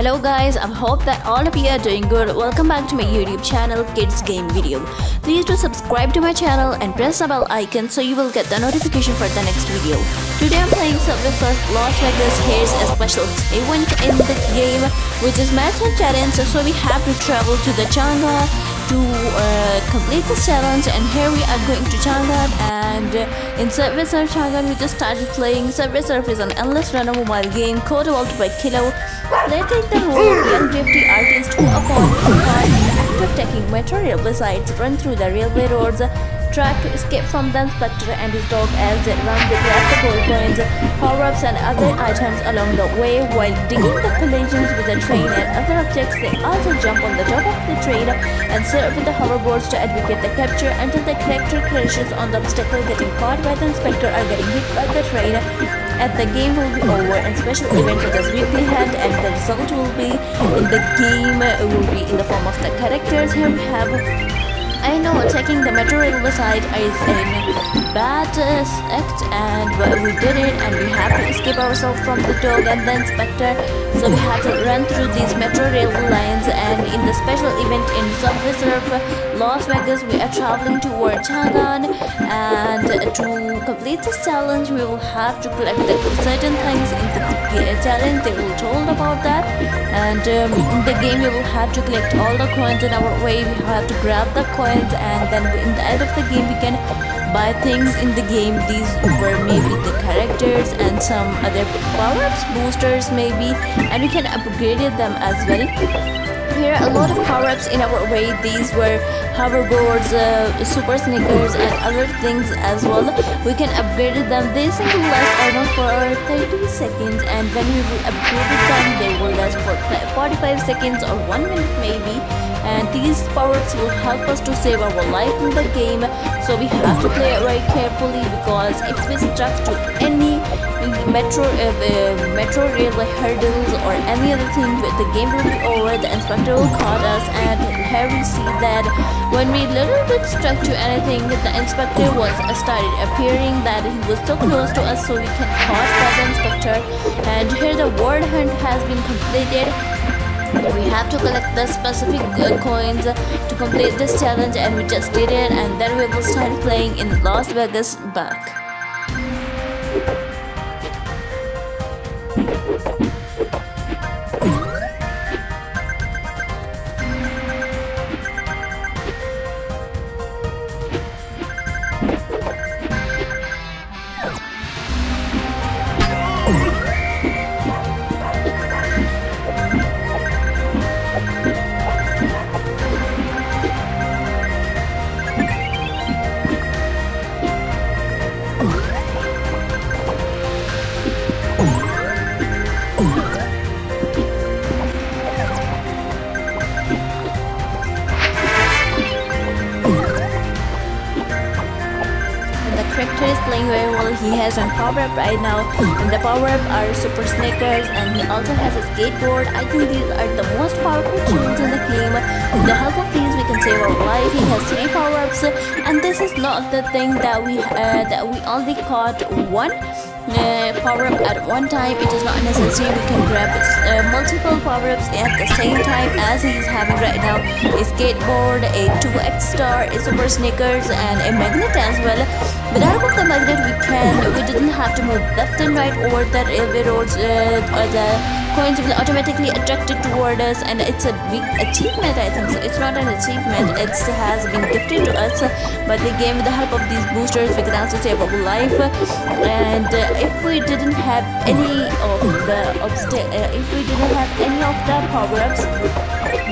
Hello guys, I hope that all of you are doing good. Welcome back to my YouTube channel Kids Game Video. Please do subscribe to my channel and press the bell icon so you will get the notification for the next video. Today I'm playing Subway Surf Las Vegas. Here's a special event in the game which is Marathon Challenge. So we have to travel to the Chang'an to uh, complete the challenge and here we are going to Chang'an and in Subway Surf Chang'an we just started playing Subway Surf is an endless runner mobile game co-developed by Kiloo. Play take the role of young drifty artist who upon active taking metro railway sites run through the railway roads track to escape from the inspector and his dog as they run grab the gold coins, power-ups and other items along the way while digging the collisions with the train and other objects. They also jump on the top of the train and surf with the hoverboards to advocate the capture until the character crashes on the obstacle getting caught by the inspector or getting hit by the train and the game will be over and special events such as weekly hunt and the result will be in the game will be in the form of the characters. Here we have I know taking the metro railway side is a bad act and we did it and we have to escape ourselves from the dog and the inspector. So we have to run through these metro railway lines and in the special event in Subway Surf Las Vegas we are traveling toward Chang'an and to complete this challenge we will have to collect certain things in the challenge. They will told about that and um, in the game we will have to collect all the coins in our way. We have to grab the coins coins and then in the end of the game we can buy things in the game. These were maybe the characters and some other power-ups boosters maybe and we can upgrade them as well here. A lot of power-ups in our way. These were hoverboards uh, super sneakers and other things as well. We can upgrade them. They to last almost for 30 seconds and when we will upgrade them they will last for 45 seconds or 1 minute maybe. And these power-ups will help us to save our life in the game. So we have to play it very carefully because if we stuck to metro uh, uh, metro railway hurdles or any other thing the game will be over the inspector will caught us and here we see that when we little bit stuck to anything the inspector was uh, started appearing that he was so close to us so we can caught by the inspector and here the word hunt has been completed we have to collect the specific uh, coins to complete this challenge and we just did it and then we will start playing in Las Vegas back. He has a power up right now, and the power up are super sneakers, and he also has a skateboard. I think these are the most powerful tools in the game. With the help of these, we can save our life. He has three power ups, and this is not the thing that we uh, that we only caught one uh, power up at one time it is not necessary we can grab uh, multiple power ups at the same time as he is having right now a skateboard a 2x star a super sneakers and a magnet as well with help of the magnet we can we didn't have to move left and right over the railway roads uh, or the coins will automatically attracted toward us and it's a big achievement I think so. It's not an achievement. It has been gifted to us by the game with the help of these boosters. We can also save our life. And uh, if we didn't have any of the uh, if we didn't have any of the power-ups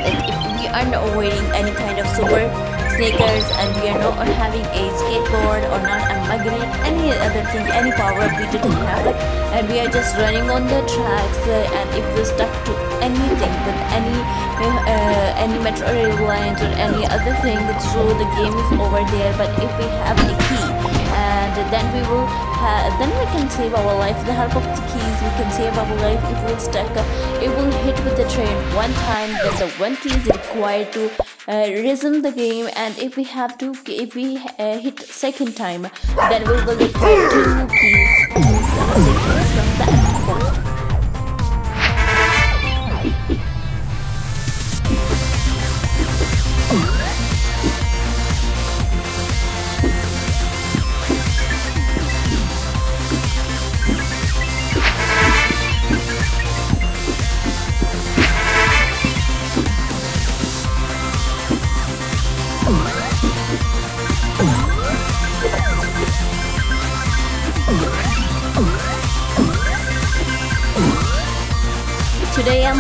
like if we are not wearing any kind of super sneakers and we are not having a skateboard or not a magnet any other thing any power we didn't have. And we are just running on the tracks uh, and if we stuck to anything with any uh, any metro rail lines or any other thing so the game is over there. But if we have a key and then we will then we can save our life. With the help of the keys we can save our life. If we're stuck it will hit with the train one time then the one key is required to uh, resume the game and if we have to if we uh, hit second time then we will require two keys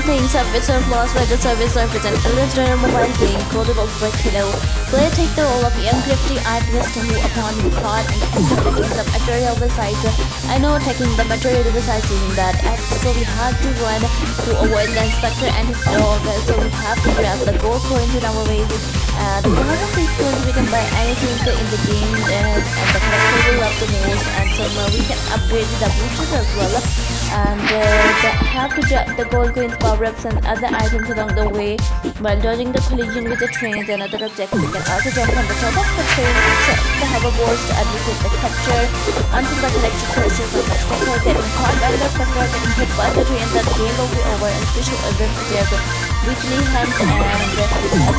I'm playing Subway Surf Las Vegas Subway Surf is an illustrator mobile game called about Kiloo. Player take the role of young thrifty artist who upon the act of taking the material besides I know taking the material besides isn't that act so we have to run to avoid the inspector and his dog so we have to grab the gold coins in our way. Uh, the part of these coins we can buy anything in the game and, and the character we love the most and so uh, we can upgrade the boosters as well. And uh, have to drop the gold coins power-ups and other items along the way while dodging the collision with the trains and other objects. you can also jump on the top of the train and the hoverboards to advocate the capture until the electric crashes the spectacle getting caught by the spectacle getting hit by the train the game will be over and special events as weekly hunt and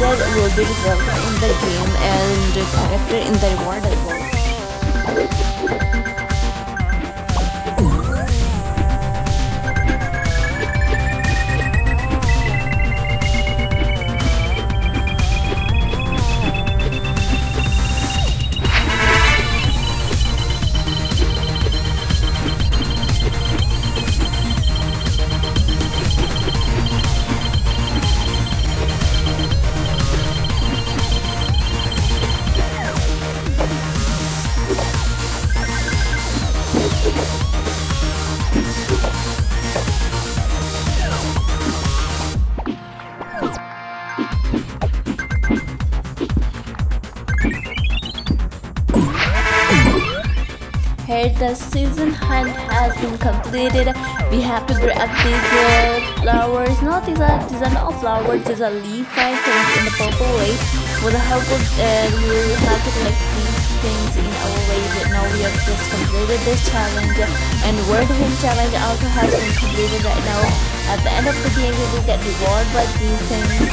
other will be reserved in the game and character in the reward as well. Here the season hunt has been completed. We have to grab these uh, flowers. No, these are these are not flowers. These are leaf things in the purple way. With the help of uh, we have to collect these things in our way. But now we have just completed this challenge, and Word Home challenge also has been completed right now. At the end of the game, we will get rewarded by these things.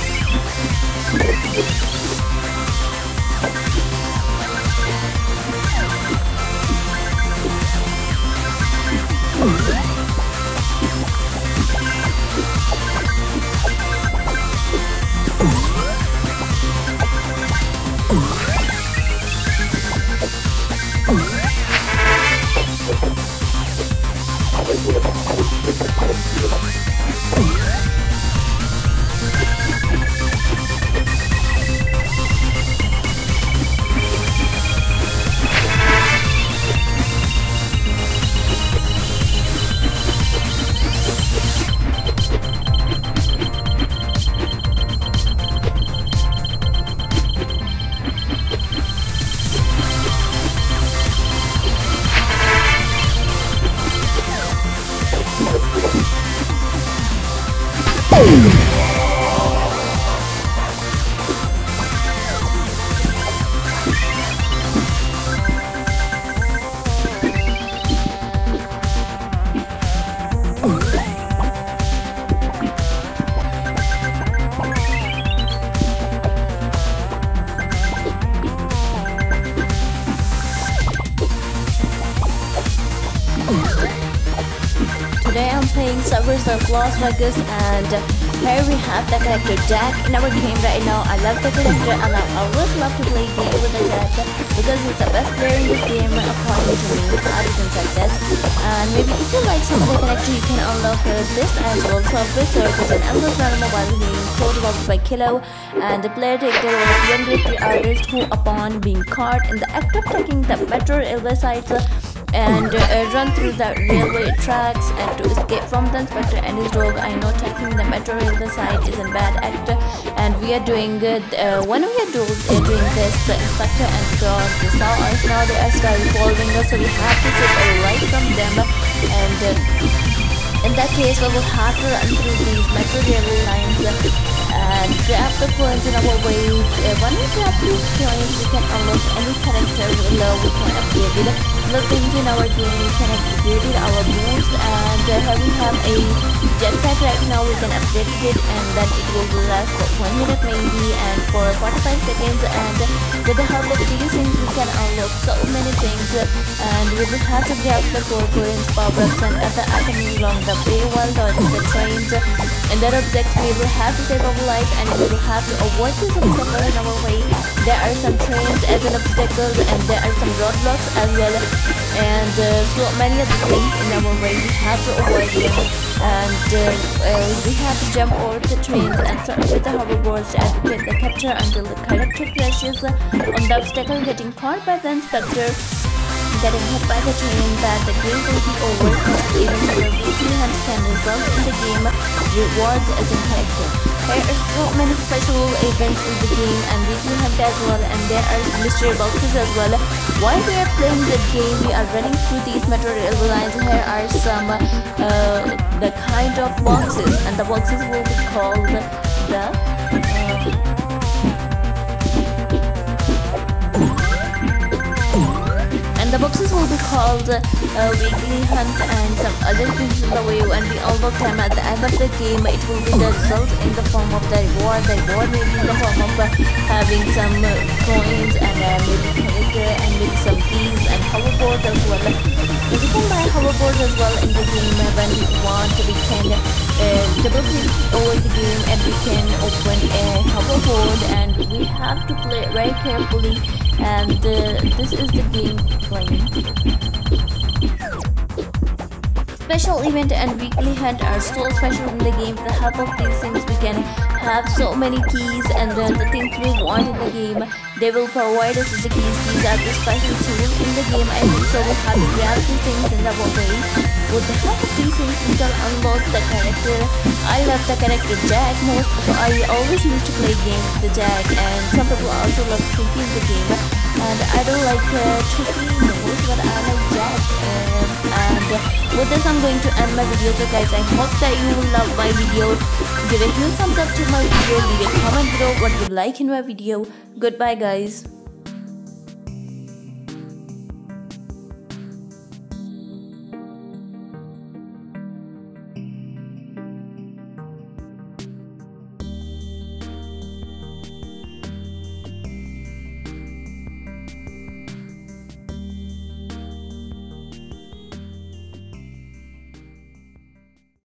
Surf Las Vegas and here we have the character Jack in our game right now. I love the character and I always love to play game with the character because he's the best player in this game according to me. Other things like this. And maybe if you like some other character you can unlock uh, this as well. Subway Surf is an endless run mobile game co-developed by Kiloo and the player takes the role of young grifty artist who upon being caught in the act of taking the metro railway sites and uh, run through the railway tracks and to escape from the inspector and his dog. I know taking the metro railway side is a bad act and we are doing good. Uh, when we are do, uh, doing this, the inspector and the dog they saw us now they are starting following us so we have to take a away from them and uh, in that case we will have to run through these metro railway lines and grab the coins in our way. Uh, when we grab these coins, we can unlock any character below. We can upgrade it. The things in our game, we can upgrade our boost, and uh, here we have a jetpack right now. We can upgrade it, and then it will last for one minute maybe, and for 45 seconds. And with the help of these things, we can unlock so many things. And we will have to grab the gold coins, power-ups, and other items along the way while dodging the trains. And that object we will have to save our life and we will have to avoid this obstacle in our way. As an obstacle and there are some roadblocks as well. And uh, so many other things in our way we have to avoid them. And uh, uh, we have to jump over the trains and start with the hoverboards to advocate the capture until the character crashes on the obstacle getting caught by the inspector getting hit by the train that the game will be over. Even though weekly hunt can result in the game rewards as a character. There are so many special events in the game and weekly hunt as well and there are mystery boxes as well. While we are playing the game we are running through these metro rail lines here are some uh, the kind of boxes and the boxes will be called the and the boxes will be called uh, weekly hunt and some other things in the way. And we all work time at the end of the game. It will be the result in the form of the reward. The reward in the form of uh, having some uh, coins and uh, maybe character and maybe some keys and hoverboards as well. We can buy hoverboards as well in the game when we want we can uh, double click over the game and we can open a hoverboard and we have to play it very carefully and uh, this is the game playing. Special event and weekly hunt are so special in the game. The help of these things, we can have so many keys and then the things we want in the game. They will provide us with the keys. These are the special tools in the game. I think so we have to grab these things in the way. With the help of these things, we can unlock the character. I love the character Jack most, so I always used to play games with the Jack. And some people also love Tricky in the game. And I don't like uh, Tricky most, but I like Jack. Um, and with this, I'm going to end my video. So guys, I hope that you love my video. Give a huge thumbs up to my video. Leave a comment below what you like in my video. Goodbye, guys.